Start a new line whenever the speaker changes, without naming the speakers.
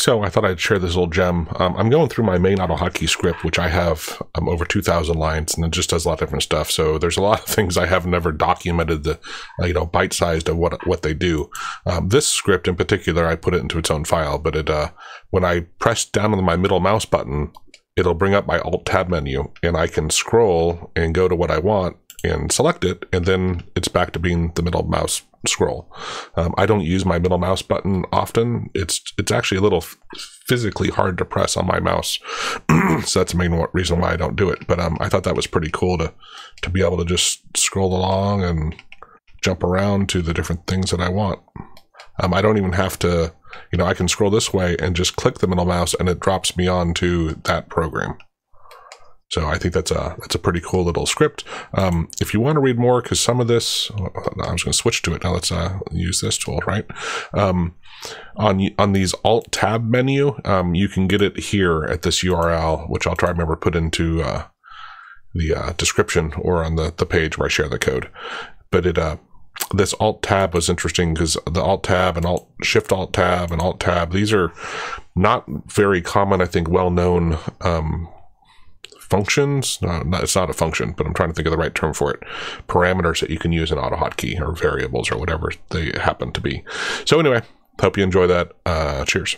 So I thought I'd share this little gem. Um, I'm going through my main AutoHotkey script, which I have um, over 2,000 lines, and it just does a lot of different stuff. So there's a lot of things I have never documented the, uh, you know, bite-sized of what what they do. Um, this script in particular, I put it into its own file, but it uh, when I press down on my middle mouse button, it'll bring up my Alt Tab menu, and I can scroll and go to what I want and select it, and then it's back to being the middle mouse scroll. Um, I don't use my middle mouse button often. It's it's actually a little physically hard to press on my mouse, so that's the main reason why I don't do it. But um, I thought that was pretty cool to to be able to just scroll along and jump around to the different things that I want. Um, I don't even have to, you know, I can scroll this way and just click the middle mouse and it drops me onto that program. So I think that's a that's a pretty cool little script. Um, if you want to read more, because some of this, I was going to switch to it. Now let's uh, use this tool, right? Um, on on these Alt Tab menu, um, you can get it here at this URL, which I'll try to remember put into uh, the uh, description or on the the page where I share the code. But it uh, this Alt Tab was interesting because the Alt Tab and Alt Shift Alt Tab and Alt Tab these are not very common. I think well known um, functions. No, it's not a function, but I'm trying to think of the right term for it. Parameters that you can use in AutoHotkey or variables or whatever they happen to be. So anyway, hope you enjoy that. Uh, cheers.